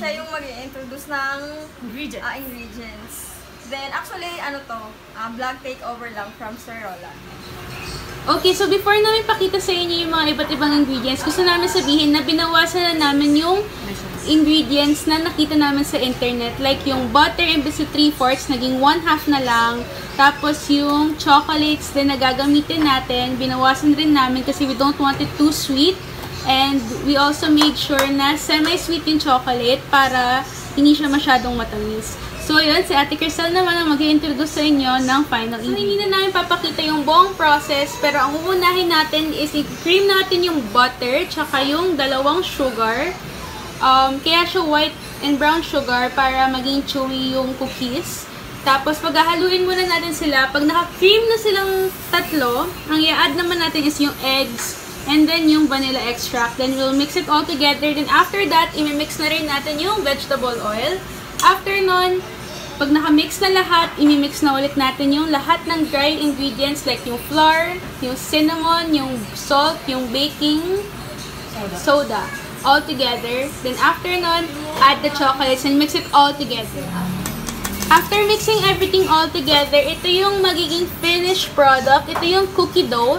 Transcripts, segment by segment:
siya yung mag-introduce ng Ingredient. ah, ingredients. Then, actually, ano to, ah, vlog takeover lang from Sir Roland. Okay, so before namin pakita sa inyo yung mga iba't ibang ingredients, gusto namin sabihin na binawasan na namin yung ingredients na nakita namin sa internet. Like yung butter imbes to 3 fourths, naging 1 half na lang. Tapos yung chocolates din na gagamitin natin, binawasan rin namin kasi we don't want it too sweet. And we also made sure na semi-sweet yung chocolate para hindi siya masyadong matamis. So, yun, si Ate Crystal naman ang mag-introduce sa inyo ng final ingredients. So, hindi na namin papakita yung buong process, pero ang uunahin natin is i-cream natin yung butter, tsaka yung dalawang sugar. Um, kaya siya white and brown sugar para maging chewy yung cookies. Tapos, paghahaluin muna natin sila. Pag naka-cream na silang tatlo, ang i-add naman natin is yung eggs and then yung vanilla extract. Then, we'll mix it all together. Then, after that, imimix na rin natin yung vegetable oil. After nun, pag naka-mix na lahat, imimix na ulit natin yung lahat ng dry ingredients like yung flour, yung cinnamon, yung salt, yung baking soda all together. Then after nun, add the chocolates and mix it all together. After mixing everything all together, ito yung magiging finished product. Ito yung cookie dough.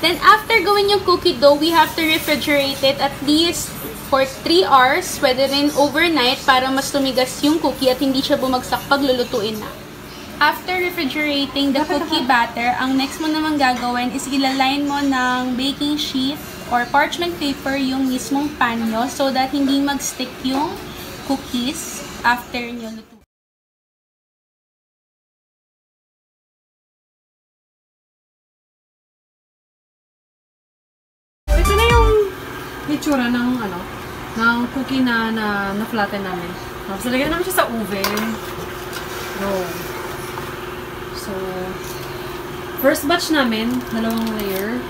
Then after gawin yung cookie dough, we have to refrigerate it at least for 3 hours. Pwede rin overnight para mas tumigas yung cookie at hindi siya bumagsak pag lulutuin na. After refrigerating the cookie batter, ang next mo naman gagawin is ilaline mo ng baking sheet or parchment paper yung mismong pan nyo so that hindi mag-stick yung cookies after nyo lutuin. Itsura ng ano, ng cookie na na, na flatten namin. Tapos lagyan namin siya sa oven. Go. So, first batch namin, dalawang layer.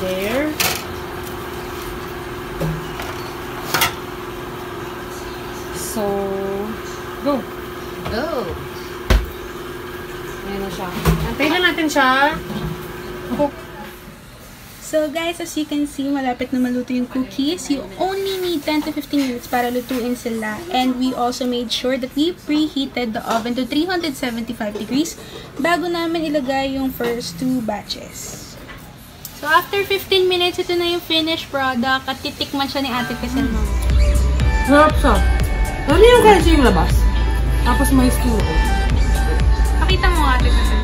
There. So, go. Go! Ayan na siya. Antayin na natin siya. Cook. So guys, as you can see, malapit na maluto yung cookies. You only need 10 to 15 minutes para lutuin sila. And we also made sure that we preheated the oven to 375 degrees bago namin ilagay yung first two batches. So after 15 minutes, ito na yung finished product at titikman siya ni ate kasi mo. Sarap siya. Ano yung crunchy yung labas? Tapos may stew. Pakita mo ate kasi.